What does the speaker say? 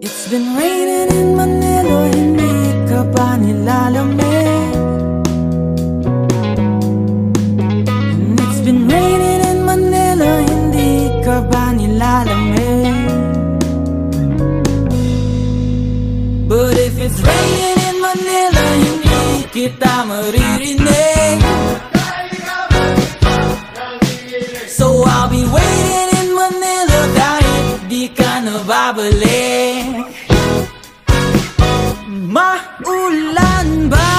It's been raining in Manila, hindi ka ba nilalamig? And it's been raining in Manila, hindi ka ba nilalamig? But if it's raining in Manila, hindi kita maririnig So I'll be waiting in Manila kahit di ka na babalik Maulan ba?